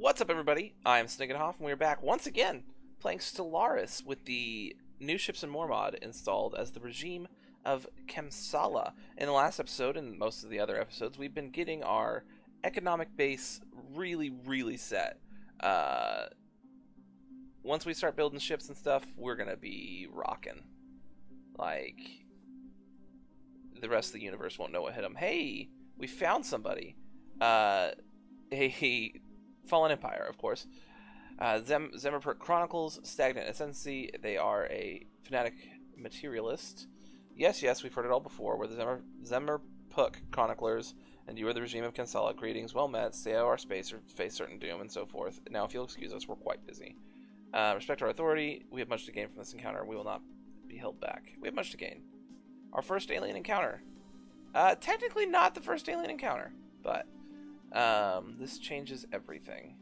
What's up, everybody? I'm Snigenhoff, and we're back once again playing Stellaris with the new Ships and More mod installed as the regime of Kemsala. In the last episode, and most of the other episodes, we've been getting our economic base really, really set. Uh, once we start building ships and stuff, we're gonna be rocking. Like, the rest of the universe won't know what hit them. Hey, we found somebody. Uh, a Fallen Empire, of course. Uh, Zem- Chronicles, Stagnant Ascendancy. They are a fanatic materialist. Yes, yes, we've heard it all before. We're the Zemmer- Zemmerpuk Chroniclers, and you are the regime of Kensala. Greetings, well met. Stay out of our space or face certain doom, and so forth. Now, if you'll excuse us, we're quite busy. Uh, respect our authority. We have much to gain from this encounter. We will not be held back. We have much to gain. Our first alien encounter. Uh, technically not the first alien encounter, but um, this changes everything.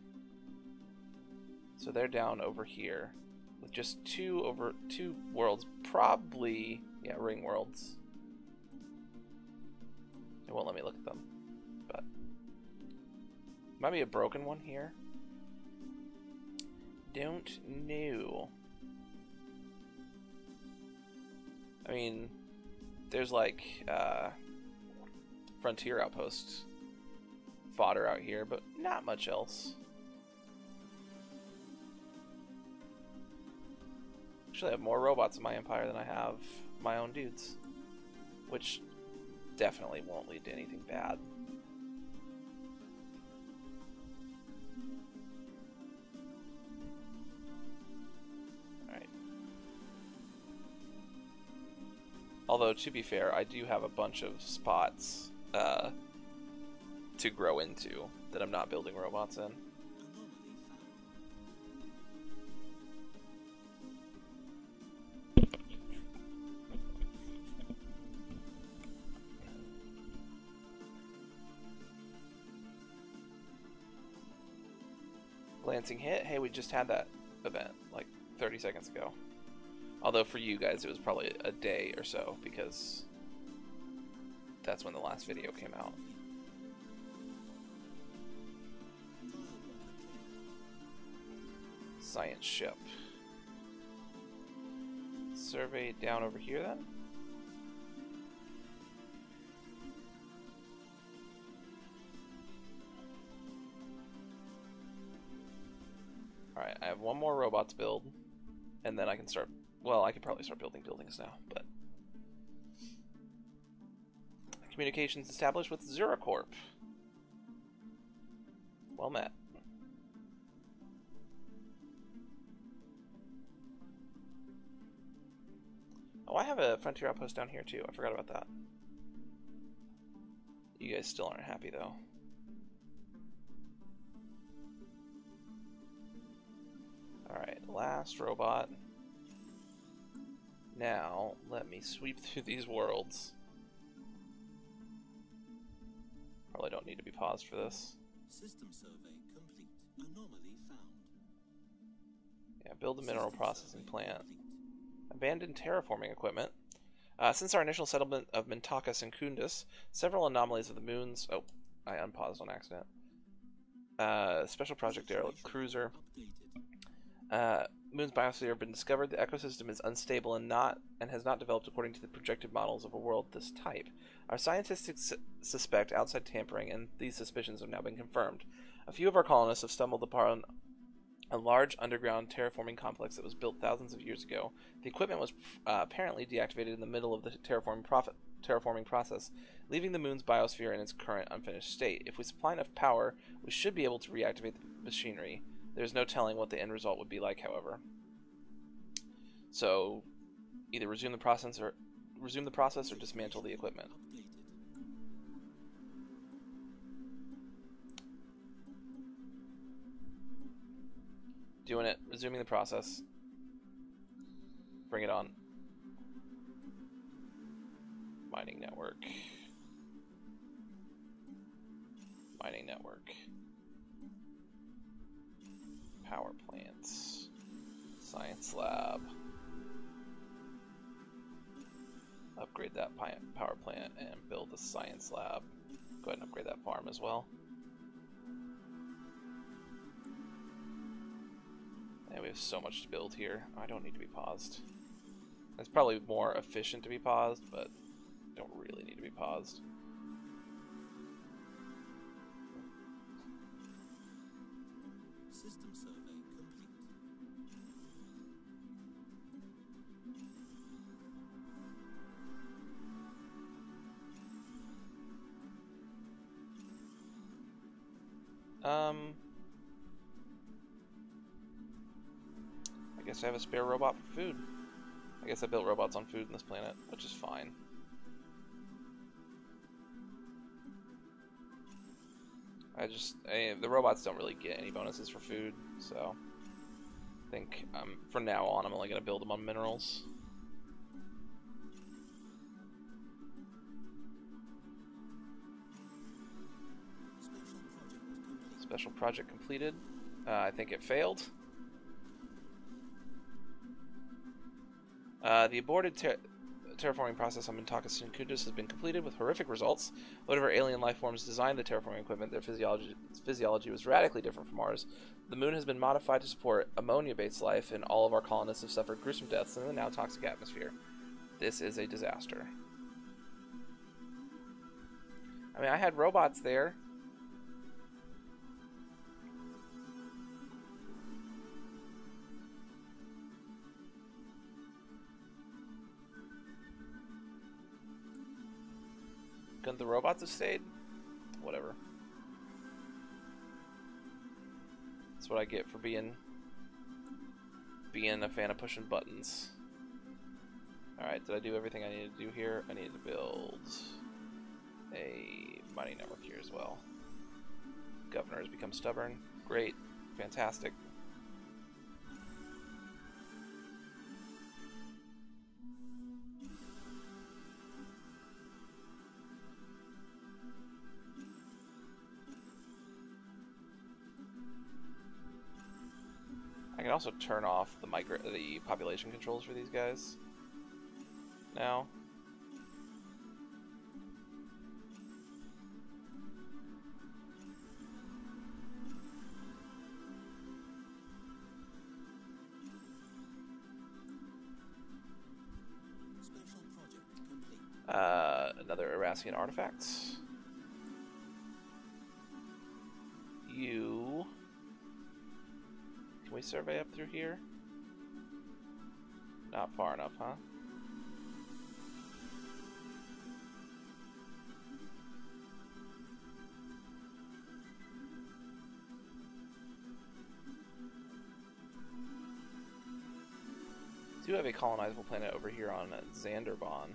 So they're down over here with just two over two worlds, probably yeah, ring worlds. It won't let me look at them, but might be a broken one here. Don't know. I mean, there's like uh, frontier outposts fodder out here, but not much else. Actually, I have more robots in my empire than I have my own dudes, which definitely won't lead to anything bad. Alright. Although, to be fair, I do have a bunch of spots uh, to grow into that I'm not building robots in. Glancing hit. Hey, we just had that event like 30 seconds ago. Although for you guys it was probably a day or so because that's when the last video came out. Science ship. Survey down over here then? Alright, I have one more robot to build, and then I can start, well, I could probably start building buildings now, but... Communications established with Zuracorp. Well met. Oh, I have a frontier outpost down here too. I forgot about that. You guys still aren't happy though. Alright, last robot. Now, let me sweep through these worlds. Probably don't need to be paused for this. System survey complete. Anomaly found. Yeah, build a mineral processing plant. Abandoned terraforming equipment. Uh, since our initial settlement of Mintakas and Kundus, several anomalies of the moons. Oh, I unpaused on accident. Uh, special project derelict cruiser. Uh, moon's biosphere have been discovered. The ecosystem is unstable and not and has not developed according to the projected models of a world this type. Our scientists su- suspect outside tampering, and these suspicions have now been confirmed. A few of our colonists have stumbled upon a large underground terraforming complex that was built thousands of years ago. The equipment was uh, apparently deactivated in the middle of the terraforming, profit, terraforming process, leaving the moon's biosphere in its current unfinished state. If we supply enough power, we should be able to reactivate the machinery. There's no telling what the end result would be like, however. So, either resume the process or resume the process or dismantle the equipment. Doing it. Resuming the process. Bring it on. Mining network. Mining network. Power plants. Science lab. Upgrade that power plant and build a science lab. Go ahead and upgrade that farm as well. Have so much to build here. I don't need to be paused. It's probably more efficient to be paused, but don't really need to be paused. Guess I have a spare robot for food. I guess I built robots on food in this planet, which is fine. I just I, the robots don't really get any bonuses for food, so I think um, from now on I'm only gonna build them on minerals. Special project. Special project completed. Uh, I think it failed. Uh, the aborted ter- terraforming process on Mintakas and Kundus has been completed with horrific results. Whatever alien life forms designed the terraforming equipment, their physiology, physiology was radically different from ours. The moon has been modified to support ammonia-based life, and all of our colonists have suffered gruesome deaths in the now toxic atmosphere. This is a disaster. I mean, I had robots there. Couldn't the robots have stayed? Whatever. That's what I get for being being a fan of pushing buttons. Alright, did I do everything I needed to do here? I need to build a mining network here as well. Governor has become stubborn. Great. Fantastic. Also turn off the migra- the population controls for these guys. Now. Uh, another Irassian artifact. You. We survey up through here? Not far enough, huh? do have a colonizable planet over here on Xanderbon.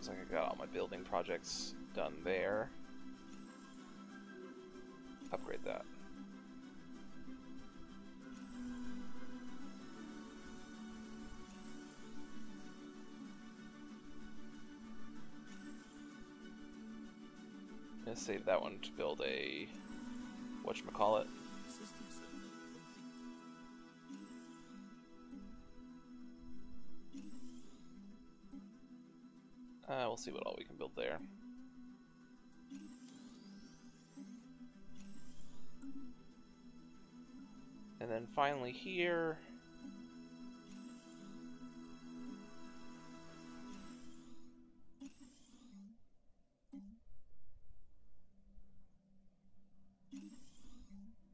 Looks like I got all my building projects done there. Upgrade that. I'm Gonna save that one to build a whatchamacallit. See what all we can build there. And then finally here.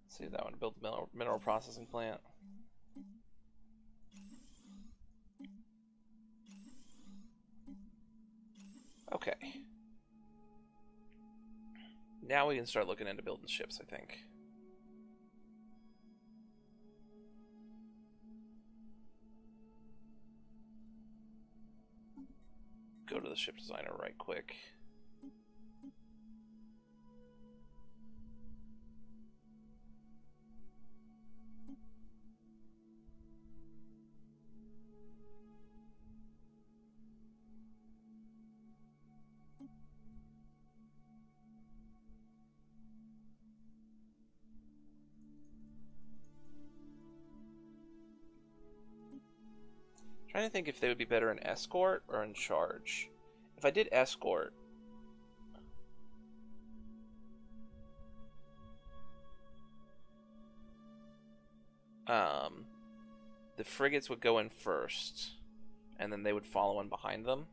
See that one build the mineral, mineral processing plant. Okay. Now we can start looking into building ships, I think. Go to the ship designer right quick. trying to think if they would be better in escort or in charge. If I did escort, um, the frigates would go in first, and then they would follow in behind them.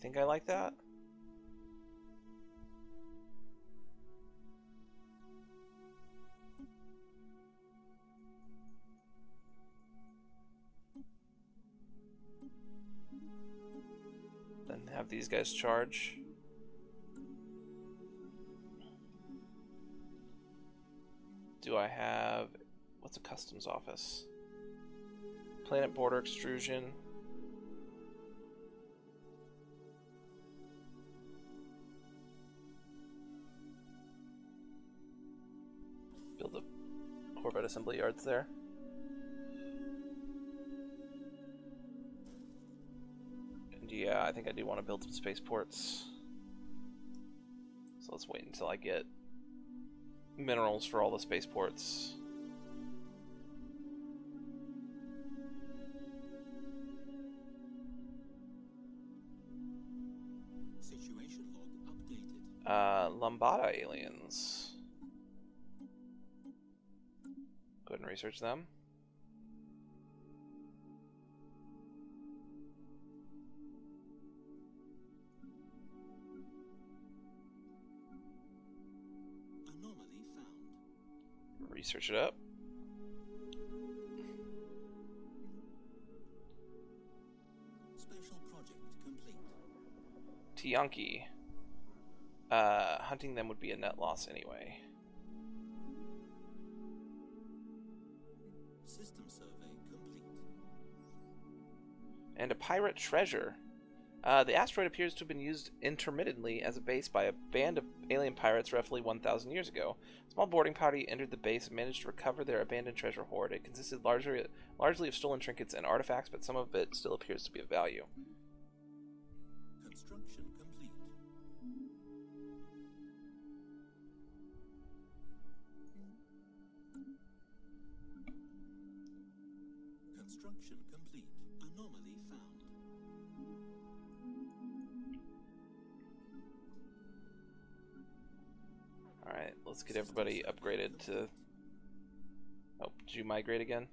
Think I like that? These guys charge. Do I have what's a customs office? Planet border extrusion. Build a Corvette assembly yards there. I think I do want to build some spaceports. So let's wait until I get minerals for all the spaceports. Situation log updated. Uh, Lombada aliens. Go ahead and research them. Research it up. Special project complete. Tiyanki. Uh, hunting them would be a net loss anyway. System survey complete. And a pirate treasure. Uh, the asteroid appears to have been used intermittently as a base by a band of alien pirates roughly 1,000 years ago. A small boarding party entered the base and managed to recover their abandoned treasure hoard. It consisted largely, largely of stolen trinkets and artifacts, but some of it still appears to be of value. Construction complete. Construction complete. Let's get everybody upgraded to. Oh, did you migrate again?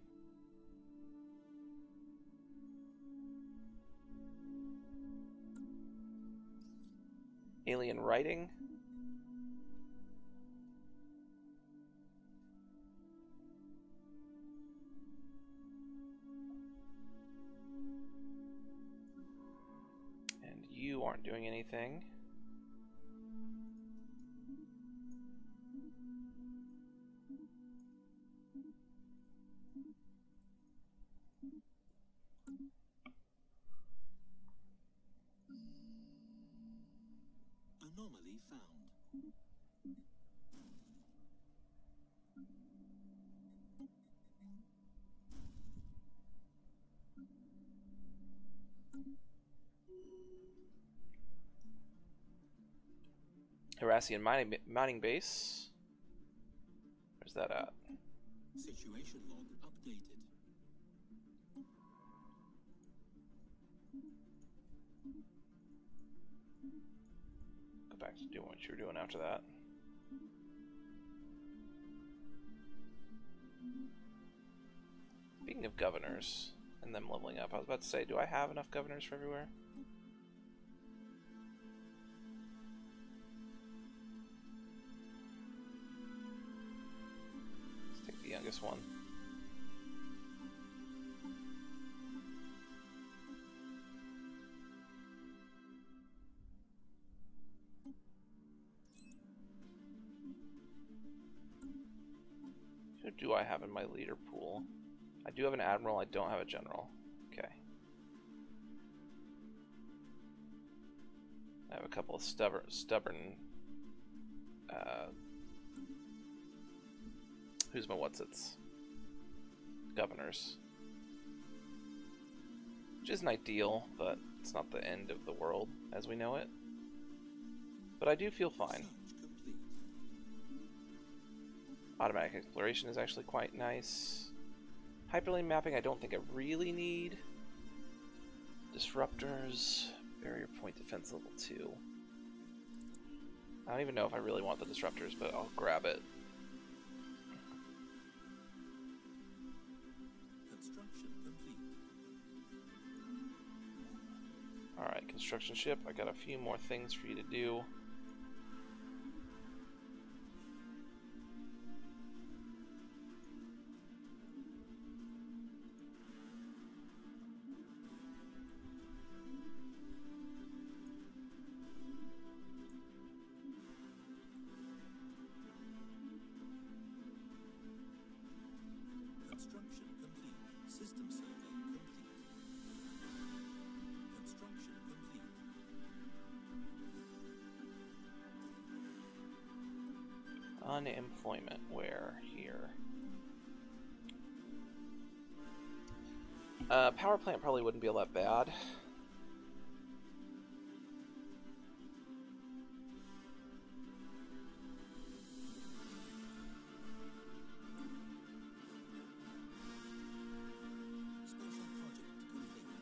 Alien writing? And you aren't doing anything. Anomaly found. Irassian mining, mining base. Where's that at? Situation log updated. Back to doing what you were doing after that. Speaking of governors and them leveling up, I was about to say, do I have enough governors for everywhere? Let's take the youngest one. Have in my leader pool? I do have an admiral, I don't have a general. Okay. I have a couple of stubborn, stubborn, uh, who's my what's its governors. Which isn't ideal, but it's not the end of the world as we know it. But I do feel fine. Automatic exploration is actually quite nice. Hyperlane mapping I don't think I really need. Disruptors, barrier point defense level 2. I don't even know if I really want the disruptors, but I'll grab it. Alright, construction ship. I got a few more things for you to do. Uh, power plant probably wouldn't be all that bad.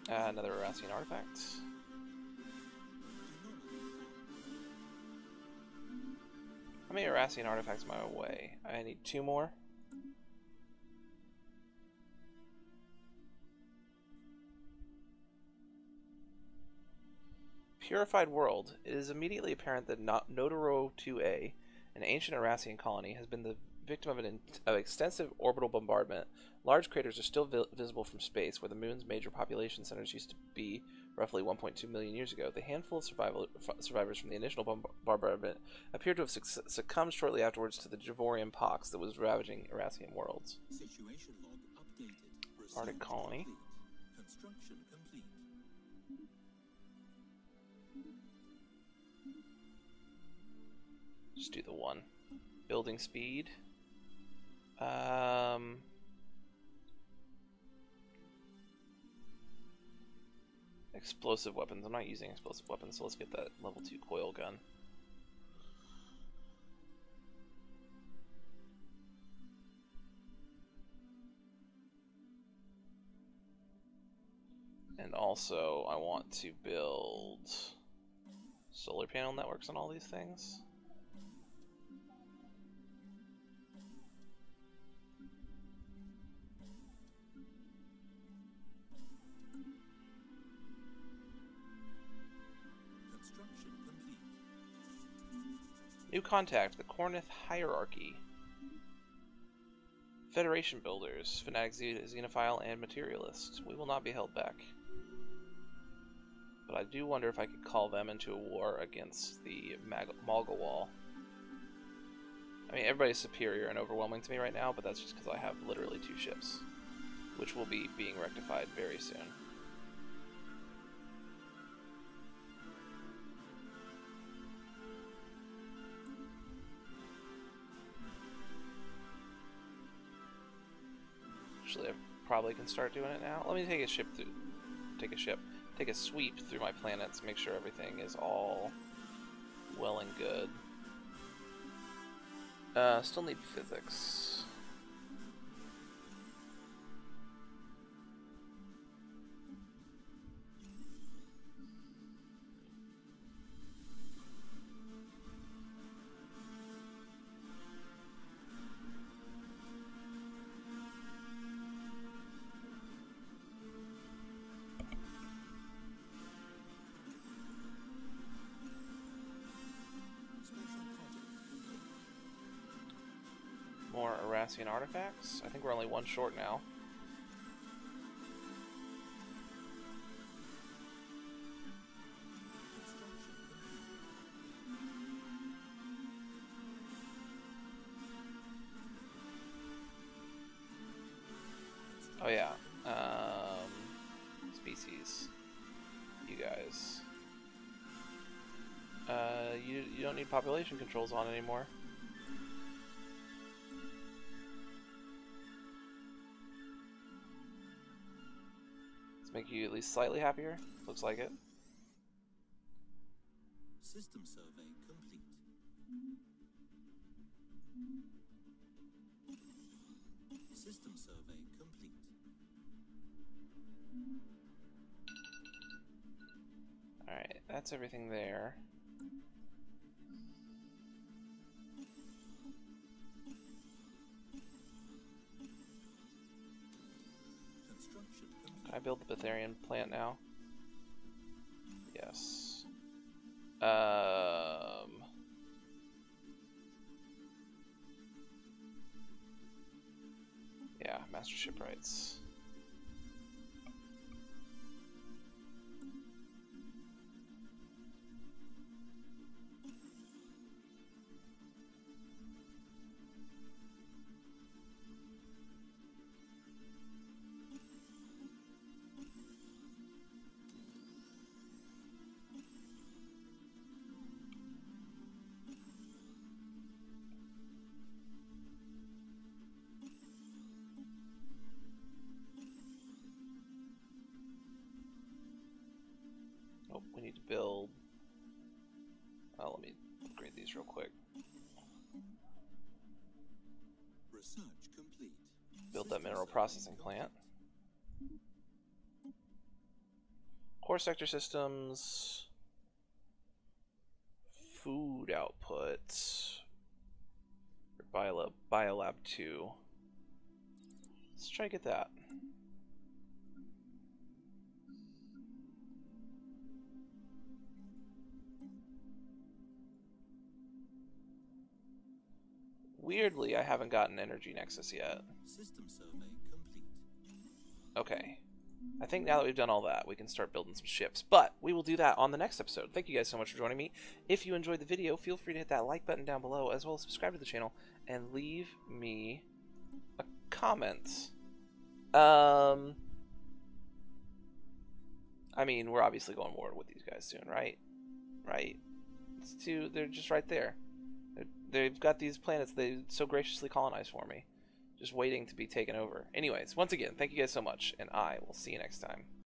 Uh, another Irassian artifact. How many Irassian artifacts am I away? I need two more. Purified World. It is immediately apparent that no- Notaro 2A, an ancient Irassian colony, has been the victim of an of extensive orbital bombardment. Large craters are still vi- visible from space, where the moon's major population centers used to be roughly 1.2 million years ago. The handful of survival, f- survivors from the initial bomb- bombardment appear to have suc- succumbed shortly afterwards to the Javorian pox that was ravaging Irassian worlds. Situation log updated. Arctic colony. Construction Just do the one. Building speed. Um. Explosive weapons. I'm not using explosive weapons, so let's get that level 2 coil gun. And also, I want to build solar panel networks on all these things. New contact, the Cornith Hierarchy. Federation builders, fanatic xenophile, and materialist. We will not be held back. But I do wonder if I could call them into a war against the Mag- Malgawal. I mean, everybody's superior and overwhelming to me right now, but that's just because I have literally two ships, which will be being rectified very soon. Actually, I probably can start doing it now. Let me take a ship through, take a ship, take a sweep through my planets, make sure everything is all well and good. Uh, still need physics. More Irassian artifacts. I think we're only one short now. Oh yeah. Um, species. You guys. Uh, you you don't need population controls on anymore. Let's make you at least slightly happier. Looks like it. System survey complete. System survey complete. Alright, that's everything there. Build the Betharian plant now? Yes. Um. Yeah, mastership rights. We need to build. Oh, let me upgrade these real quick. Research complete. Build that mineral processing plant. Core sector systems. Food output. Or Biolab, Biolab 2. Let's try to get that. Weirdly, I haven't gotten Energy Nexus yet. System survey complete. Okay. I think now that we've done all that, we can start building some ships. But we will do that on the next episode. Thank you guys so much for joining me. If you enjoyed the video, feel free to hit that like button down below, as well as subscribe to the channel, and leave me a comment. Um, I mean, we're obviously going war with these guys soon, right? Right? It's two. They're just right there. They've got these planets they so graciously colonized for me just waiting to be taken over. Anyways, once again, thank you guys so much, and I will see you next time.